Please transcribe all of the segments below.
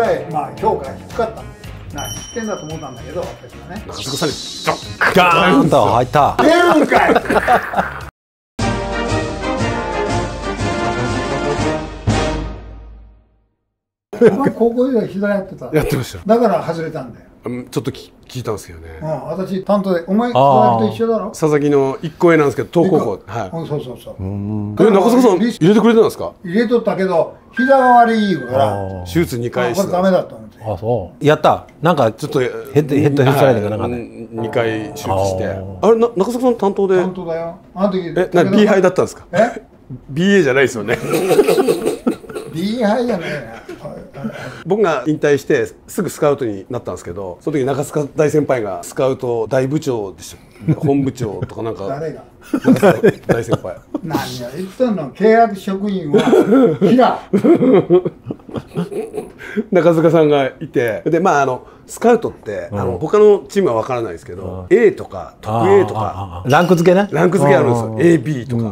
らいまあ評価が低かった。んだよ何言ってんだと思ったんだけど私はねガーンと。入った出るんかい。高校時代左やってた。やってました。だから外れたんだよ、うんちょっとき聞いたんですけどね。うん、私担当でお前佐々木と一緒だろ？佐々木の一個上なんですけど東高校はい。うんそうそうそう。え中塚さん入れてくれてたんですか？入れとったけど膝が悪いから。手術2あ回してこれダメだと思ってあそう。やった。なんかちょっとヘッドヘッドヘッドスライディングかなんかね。2回手術して。ああ。れな中塚さん担当で？本当だよ。あの時えな B 杯だったんですか？え？BA じゃないですよね。B 杯じゃないな僕が引退してすぐスカウトになったんですけどその時中塚大先輩がスカウト大部長でした。本部長とかなんか。誰が？中塚大先輩。何を言ってんの？契約職員は。平。中塚さんがいて。でまああのスカウトって、あの他のチームは分からないですけど、A とか特 A とか。ランク付けね。ランク付けあるんですよ。AB とか、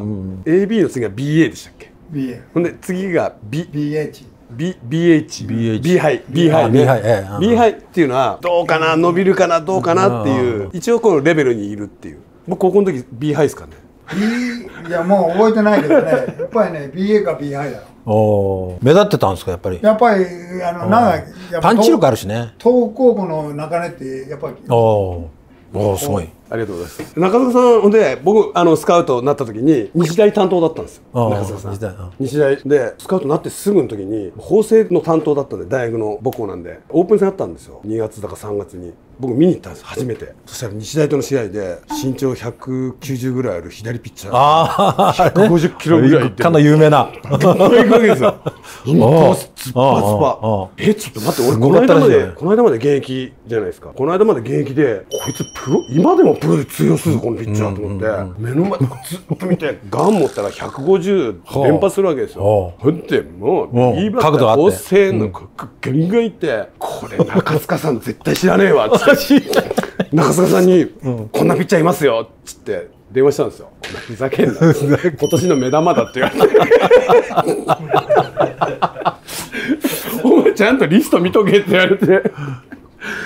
AB の次が BA でしたっけ？BA ほんで次が B BH B BH B 杯 B 杯 B 杯 B 杯っていうのはどうかな？伸びるかな？どうかな？っていう。一応このレベルにいるっていう。僕高校の時 B 杯ですかね。B いやもう覚えてないけどね。やっぱりね BA か B 杯だろおー。目立ってたんですか？やっぱり。やっぱりあのなん。かやっぱパンチ力あるしね。東高校の中根ってやっぱり。おおすごいありがとうございます。中塚さんほんで僕あのスカウトになった時に日大担当だったんですよ。ああ中塚さん。日大うん日大。でスカウトになってすぐの時に法政の担当だったんで大学の母校なんでオープン戦あったんですよ。2月だか3月に僕見に行ったんです初めて。そしたら日大との試合で身長190ぐらいある左ピッチャー。ああ150キロぐらいいってかの有名な。行くわけですよ。おうスツッパスおうおパう。え、ちょっと待って、俺すこの間まで、この間まで現役じゃないですか。この間まで現役で、こいつプロ、今でもプロで通用するぞ、このピッチャーと思って、目の前でずっと見て、ガン持ったら150連発するわけですよ。お。ほんで、もおうう、いいバッター、角度あって。高性のガンガンいって、これ中塚さん絶対知らねえわ、つって。中塚さんに、こんなピッチャーいますよ、つって。電話したんですよ。こんなふざけんな。今年の目玉だって言われて。お前ちゃんとリスト見とけって言われて。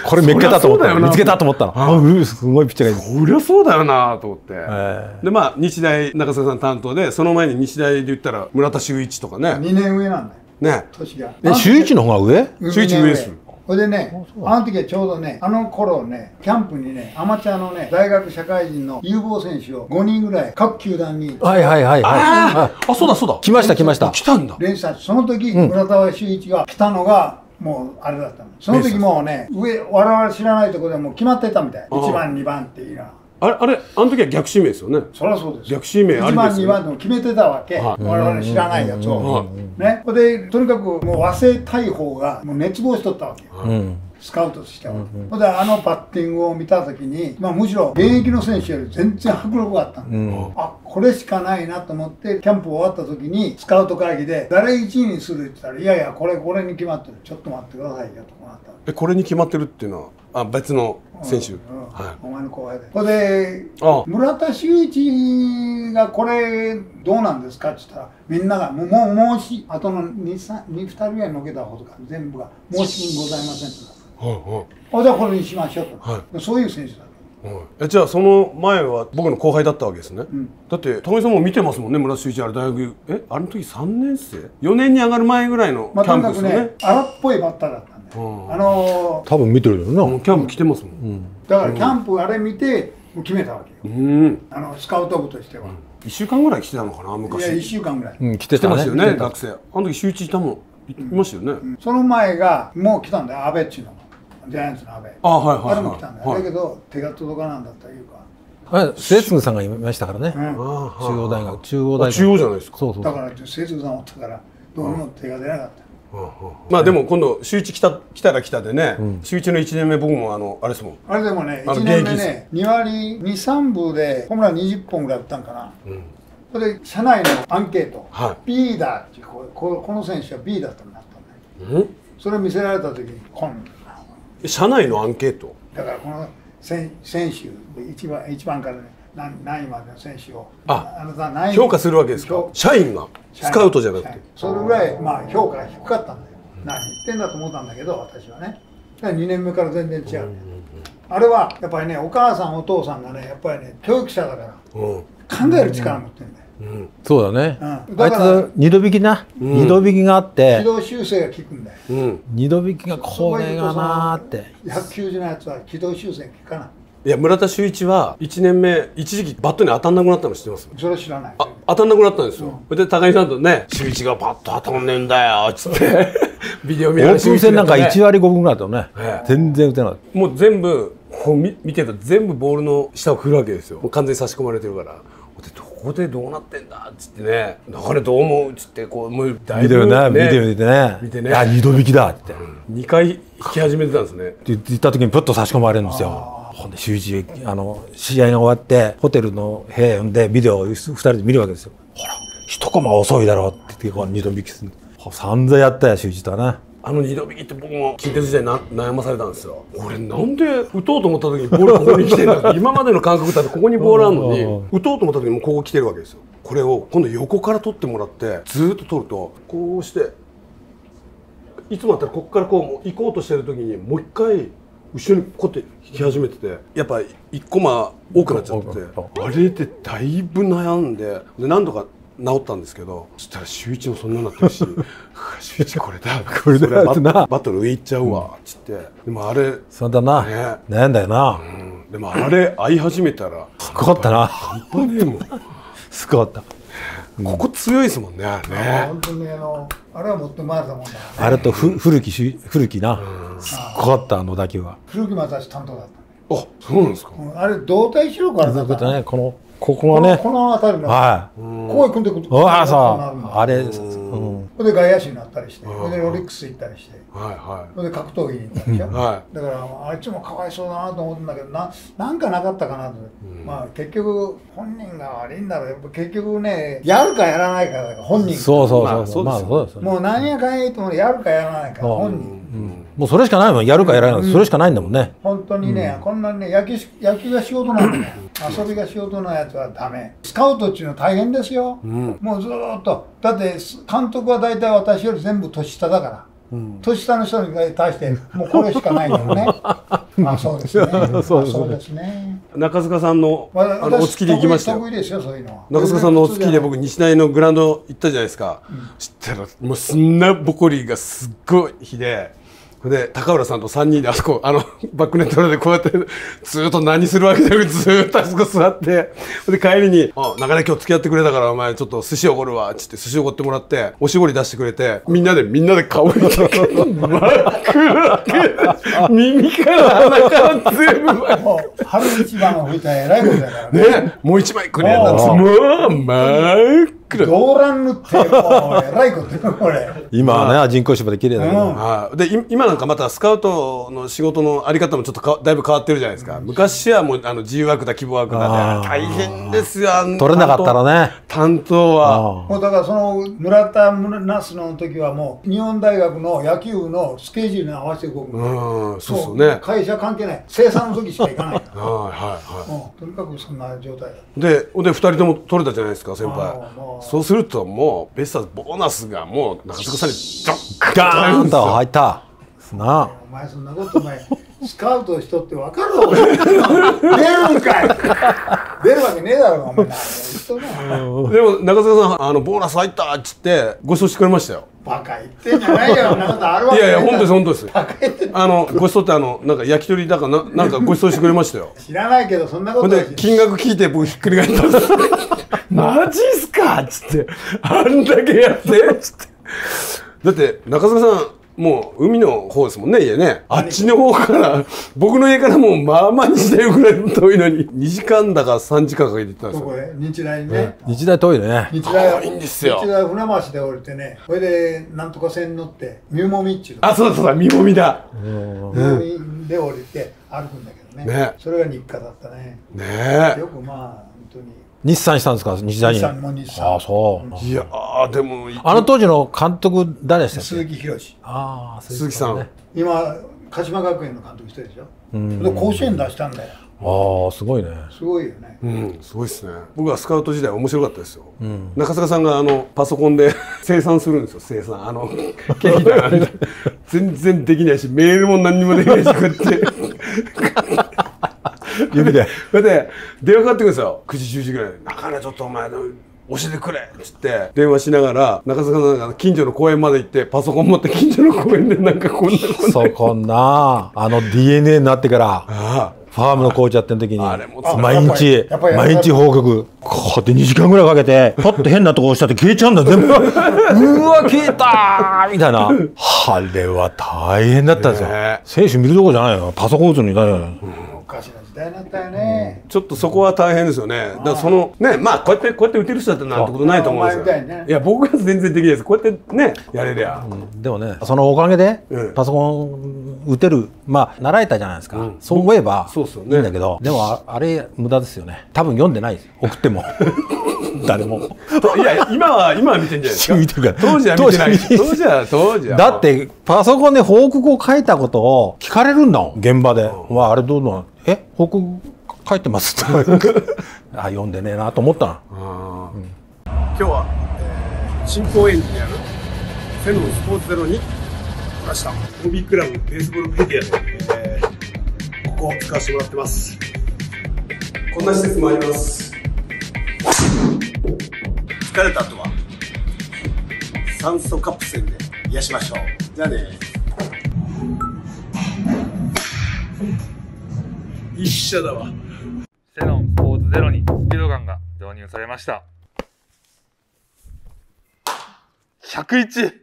これめっけたと思った見つけたと思ったのあうすごいピッチャーがいるそりゃそうだよなと思って。えでまあ日大中澤さん担当でその前に日大で言ったら村田修一とかね2年上なんだよね年がえ週一の方が上？週一上ですそれでねあの時はちょうどねあの頃ねキャンプにねアマチュアのね大学社会人の有望選手を5人ぐらい各球団に。はいはいはいはい。ああそうだそうだ。来ました来ました。来たんだ。連載その時、村田修一が来たのがもうあれだったの。その時もうね上我々知らないところでもう決まってたみたい。あ1番2番っていうのはあれあれあの時は逆指名ですよね。そりゃそうです。逆指名あり1番2ですよ番でも決めてたわけ、はい。我々知らないやつを、ね、それでとにかくもう和製大砲がもう熱望しとったわけよ、うん。スカウトとしては、それであのバッティングを見た時に、まあ、むしろ現役の選手より全然迫力があったんだ、うん。あこれしかないなと思ってキャンプ終わった時にスカウト会議で誰1位にするって言ったらいやいやこれこれに決まってる。ちょっと待ってくださいよとこうなったのえこれに決まってるっていうのはあ別の選手、はい。お前の後輩で。これであ。村田修一がこれどうなんですか？って言ったらみんながもうもう申しあとの 2, 2, 2人ぐらいのけたほどか全部が申し分ございませんとはいはい。あじゃあこれにしましょうと、はそういう選手だ。はい。えじゃあその前は僕の後輩だったわけですね、ん。だって高木さんも見てますもんね村田修一あれ大学えあの時3年生？4年に上がる前ぐらいのキまあ、とャンプですよね,、ね。荒っぽいバッターだったあの多分見てるよもな。うキャンプ来てますもん。ーだからキャンプあれ見てもう決めたわけよ。うん。あのスカウト部としては、1週間ぐらい来てたのかないや昔1週間ぐらい、うん来て来てたねました。よね学生。あの時周一いたもん。いいましたよね、その前がもう来たんだよ阿部っちゅうの。ジャイアンツの阿部あはいはいはい。あれも来たんだよ、はい。だけど手が届かなんだというか。あ末次さんがいましたからね。うん。あ中央大学中央大学。中央じゃないですか。そうそうだから生徒さんおったからどうにも手が出なかった、まあでも今度週一来た来たら来たでね、週一の1年目僕もあのあれですもん。あれでもねあの1年目ね2割23分でホームラン20本ぐらい打ったんかな、それで社内のアンケート、はい。B だってこうここの選手は B だとなったんだよ。うん？それを見せられた時にこん社内のアンケート？だからこの選選手1番一番から、ね、何何位までの選手をあなたは何位評価するわけですか？評社員が？スカウトじゃなくて。それぐらいまあ評価が低かったんだよ。何言ってんだと思ったんだけど私はね。だから2年目から全然違う、あれはやっぱりねお母さんお父さんがねやっぱりね教育者だからうん。考える力持ってるんだよ、うんそうだね、うん。あいだからつ二度引きな、うん。二度引きがあって。軌道修正が効くんだよ。うん。二度引きがこれがなーって。190のやつは軌道修正効かないいや村田修一は1年目一時期バットに当たんなくなったの知ってます？それ知らない。あ当たんなくなったんですよ、で高木さんとね「修一がバット当たんねえんだよ」っつって。ビデオオ見ながらープン戦なんか修一1割5分ぐらいだったよね、ええ。全然打てなかっもう全部こう見見てたら全部ボールの下を振るわけですよ。もう完全に差し込まれてるから。でどこでどうなってんだっつってね「流れどう思う?」っつってこうもうだた見ていぶ、よね。見て見てね。見てね。いや二度引きだって、2回引き始めてたんですね。って言った時にプッと差し込まれるんですよほんで周一あの試合が終わってホテルの部屋呼んでビデオを2人で見るわけですよ。ほら一コマ遅いだろって言ってこう二度引きする。ほ散々やったよ周一とはな。あの二度引きって僕も近鉄時代な悩まされたんですよ。俺なんで打とうと思った時にボールここに来てんだって 今までの感覚だとここにボールあるのにうん打とうと思った時にもうここ来てるわけですよ。これを今度横から取ってもらってずーっと取るとこうしていつもだったらここからこう行こうとしてる時にもう一回後ろにこうやって引き始めててやっぱ一コマ多くなっちゃってあれでだいぶ悩んでで何度か治ったんですけどそしたら週一もそんなになってるし 週一これだ。これだってな。バットの上行っちゃうわっつって。でもあれ、そうだな、ね。悩んだよな、うん。でもあれ合い始めたらすごかったな。半端ねえもん。すごかったここ強いですもんねあれね。本当にあのあれは持って回れたもんだあれとふ古きし古きな。すっごかったあの打球は。古木も私担当だった。あそうなんですか。うんあれ胴体広からそういうことだからねこのここがね。この辺りのはい。ここへ組んでくるうわあそこうあれうん。それで外野手になったりしてそれでロリックス行ったりして。はいはそれで格闘技に行ったでしょ、はだからあいつもかわいそうだなと思ったんだけどななんかなかったかなと、まあ結局本人が悪いんだろう。やっぱ結局ねやるかやらないかだから本人そうそうまあそうそうまあそうですもう何やかんや言ってもやるかやらないか本人。うんもうそれしかないもん。やるかやらないか。それしかないんだもんね。本当にね、こんなにね野球し野球が仕事なんだよ遊びが仕事のやつはダメ。スカウトっていうのは大変ですよ、うん。もうずーっと。だって監督は大体私より全部年下だから、年下の人に対してもうこれしかないんだよね。まあ そうですね。まあそうですね。そうですね。中塚さんのわあのお付きで行きましたよ。得意得意ですよそういうのは。中塚さんのお付きで僕日大のグラウンド行ったじゃないですか、知ったらもうすんなぼこりがすっごい日でで高浦さんと3人であそこあの バックネット裏でこうやってずーっと何するわけじゃなくずーっとあそこ座って。で帰りに「あ中根今日付き合ってくれたからお前ちょっと寿司おごるわ」っつって寿司おごってもらっておしぼり出してくれてみんなでみんなで顔見て。真っ暗で耳から鼻から全部。もう春一番を吹いたらえらいことだからね。ね。もう一枚くれなんつってもう真っ暗動乱塗ってもうえらいことよこれ。今はね人工芝で綺麗だけど。うん。はい、でい今なんかまたスカウトの仕事のあり方もちょっとかだいぶ変わってるじゃないですか。昔はもうあの自由枠だ希望枠だあー。って大変ですよあん取れなかったらね。担当は。あもうだからその村田那須の時はもう日本大学の野球のスケジュールに合わせて動くうんそうですよもね会社関係ない生産の時しか行かない。はいはいはうん。とにかくそんな状態だいでで2人とも取れたじゃないですか先輩そうするともうベイスターズボーナスがもう中塚さんにドッガーンと入った。なあ。お前そんなことお前スカウトしとって分かるわ出るんかい。出るわけねえだろお前。でも中塚さんあのボーナス入ったっつってご馳走してくれましたよ。バカ言ってんじゃないよなことあるわいけねえだろ。やいや本当です本当です。あのご馳走ってあのなんか焼き鳥だかな なんかご馳走してくれましたよ。知らないけどそんなこと金額聞いて僕ひっくり返ったんですマジっすか？っつって。あんだけやって。っつってだって中塚さんもう海の方ですもんね家ね。あっちの方から僕の家からもうまあまあ西大ぐらい遠いのに。2時間だか3時間かけて行ったんですよ。どこへ日大にね日大遠いね。日大遠いんですよ。日大船橋で降りてねそれでなんとか線に乗ってミュモミっちゅうあそうだそうだ見もみだ。ミュモミで降りて歩くんだけどね。ね。それが日課だったね。ね。よくまあ本当に日産したんですか？日大に。日産も日産。ああそう。えいやーでもあの当時の監督誰でしたっけ？鈴木宏ああ鈴木さん今鹿島学園の監督してるでしょ？うん。で甲子園出したんだよ。ああすごいね。すごいよね。うん、すごいですね。僕はスカウト時代面白かったですよ。中坂さんがあのパソコンで 生産するんですよ。生産。あの経費だから全然できないし、メールも何にもできないし、こうやって。指で。それで電話かかってくるんですよ。9時10時ぐらい。で。中根ちょっとお前の教えてくれ。っつって。電話しながら中坂さんが近所の公園まで行ってパソコン持って近所の公園でなんかこんなこんな。そうこんな。あの DNA になってからあファームのコーチやってる時に毎日毎日報告。こうやって2時間ぐらいかけてパッと変なとこ押したって消えちゃうんだ全部。うわ消えたーみたいな。あれは大変だったんですよ。ね。選手見るとこじゃないよ。パソコン打つのにだよおかしな時代になったよね、ちょっとそこは大変ですよね。だからそのね、まあこうやってこうやって打てる人だってなんてことないと思うんですよ。いね。いや僕は全然できないです。こうやってねやれりゃ。でもねそのおかげでうん。パソコン打てるまあ習えたじゃないですか、うん。そう思えばそうっすよね。いいんだけどでもああれ無駄ですよね。多分読んでないです。送っても 誰も いや今は今は見てんじゃないですか。見てるから当時は見てない。当時当時は当時は。だってパソコンで報告を書いたことを聞かれるんだもん現場で「まああれどうなの？え？報告書いてます」っ てあ読んでねえなと思ったのあー今日は、えー、新高円寺にあるセノンスポーツゼロに来ました。ホビークラブベースボールメディアの、えー、ここを使わせてもらってます。こんな施設もあります。疲れた後は酸素カプセルで癒しましょう。じゃあね。一緒だわ。セノンスポーツゼロにスピードガンが導入されました。101!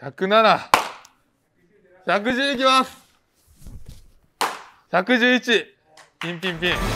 107! 110いきます !111! ピンピンピン。